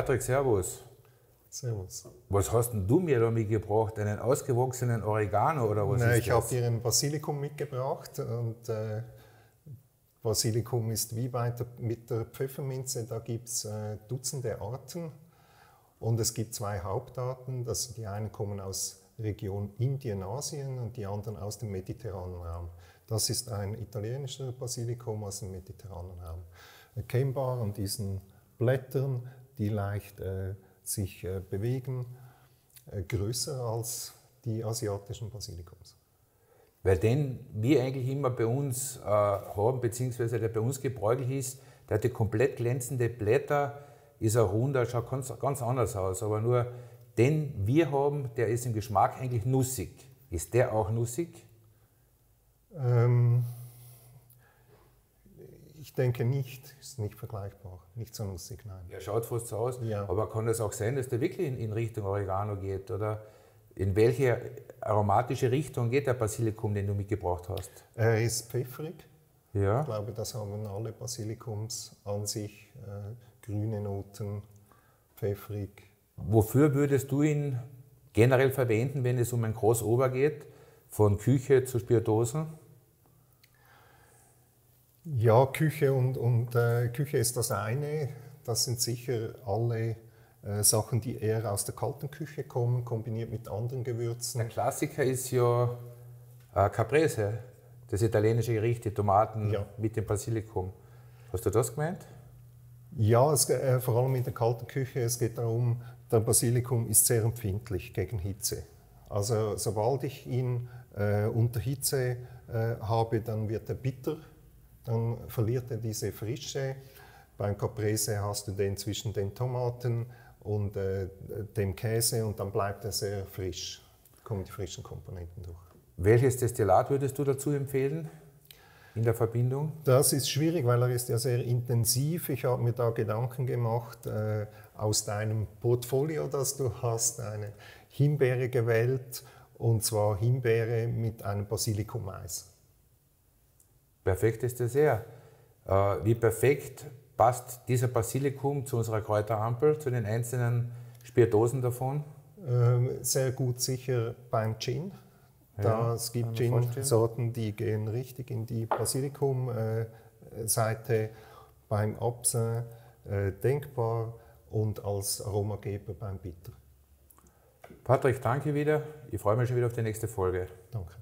Patrick, Servus. Servus. Was hast denn du mir da mitgebracht? Einen ausgewachsenen Oregano oder was ist ich habe dir ein Basilikum mitgebracht und äh, Basilikum ist wie bei der, mit der Pfefferminze, da gibt es äh, Dutzende Arten und es gibt zwei Hauptarten. Das, die einen kommen aus Region Indien, Asien und die anderen aus dem mediterranen Raum. Das ist ein italienischer Basilikum aus dem mediterranen Raum. Erkennbar an diesen Blättern, die leicht äh, sich äh, bewegen, äh, größer als die asiatischen Basilikums. Weil den wir eigentlich immer bei uns äh, haben, beziehungsweise der bei uns gebräuchlich ist, der hat die komplett glänzende Blätter, ist ein runder, schaut ganz, ganz anders aus. Aber nur den wir haben, der ist im Geschmack eigentlich nussig. Ist der auch nussig? Ähm, ich denke nicht, ist nicht vergleichbar, nicht so nussig, nein. Er schaut fast so aus. Ja. Aber kann es auch sein, dass der wirklich in, in Richtung Oregano geht? Oder in welche aromatische Richtung geht der Basilikum, den du mitgebracht hast? Er ist pfefferig. Ja. Ich glaube, das haben alle Basilikums an sich. Äh, grüne Noten, pfefferig. Wofür würdest du ihn generell verwenden, wenn es um ein Crossover geht, von Küche zu Spiritosen? Ja, Küche und, und äh, Küche ist das eine. Das sind sicher alle äh, Sachen, die eher aus der kalten Küche kommen, kombiniert mit anderen Gewürzen. Der Klassiker ist ja äh, Caprese, das italienische Gericht, die Tomaten Ja. mit dem Basilikum. Hast du das gemeint? Ja, es, äh, vor allem in der kalten Küche. Es geht darum, der Basilikum ist sehr empfindlich gegen Hitze. Also sobald ich ihn äh, unter Hitze äh, habe, dann wird er bitter, dann verliert er diese Frische. Beim Caprese hast du den zwischen den Tomaten und äh, dem Käse und dann bleibt er sehr frisch, kommen die frischen Komponenten durch. Welches Destillat würdest du dazu empfehlen in der Verbindung? Das ist schwierig, weil er ist ja sehr intensiv. Ich habe mir da Gedanken gemacht äh, aus deinem Portfolio, das du hast, eine Himbeere gewählt und zwar Himbeere mit einem Basilikum-Eis. Perfektes Dessert. Äh, wie perfekt passt dieser Basilikum zu unserer Kräuterampel, zu den einzelnen Spiritosen davon? Ähm, sehr gut sicher beim Gin. Da es gibt. Gin-Sorten, die gehen richtig in die Basilikum-Seite. beim Absin äh, denkbar und als Aromageber beim Bitter. Patrick, danke wieder. Ich freue mich schon wieder auf die nächste Folge. Danke.